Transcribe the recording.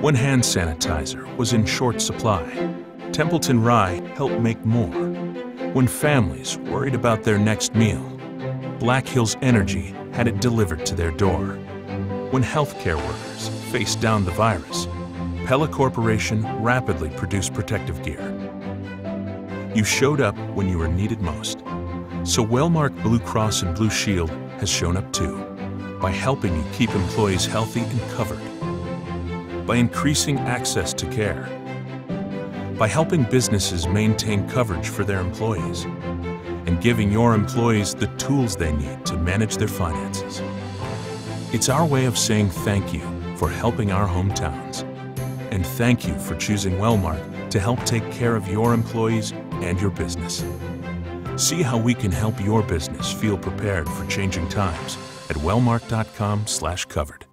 When hand sanitizer was in short supply, Templeton Rye helped make more. When families worried about their next meal, Black Hills Energy had it delivered to their door. When healthcare workers faced down the virus, Pella Corporation rapidly produced protective gear. You showed up when you were needed most. So Wellmark Blue Cross and Blue Shield has shown up too, by helping you keep employees healthy and covered, by increasing access to care, by helping businesses maintain coverage for their employees, and giving your employees the tools they need to manage their finances. It's our way of saying thank you for helping our hometowns. And thank you for choosing Wellmark to help take care of your employees and your business. See how we can help your business feel prepared for changing times at wellmark.com/covered.